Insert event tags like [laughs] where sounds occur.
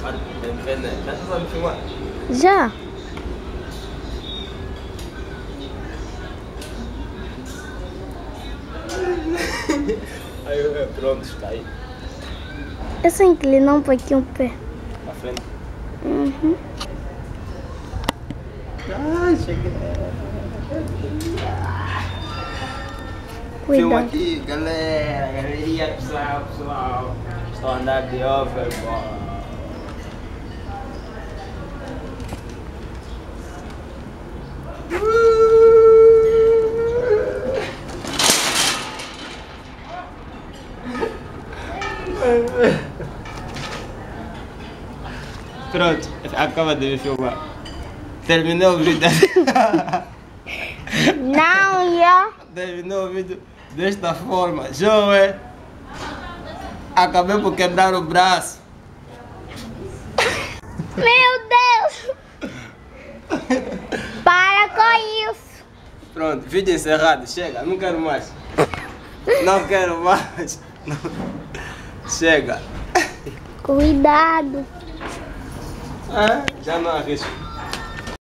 Já me filmar? Já. Aí eu, eu, pronto, está aí. Eu só inclinar um pouquinho o pé. Pra frente. Uhum. Ah, cheguei. Filma Cuidado. aqui, galera, galeria, pessoal, pessoal. Estou a andar de overboard. Pronto, acaba de me filmar. Terminei o vídeo. [laughs] Não, já. Terminou o vídeo desta forma. Joe, acabei por quebrar o braço. [laughs] Meu Deus. Para com isso. Pronto, vídeo encerrado. Chega, não quero mais. Não quero mais. Não. Chega. Cuidado. Ah, já não arrisco.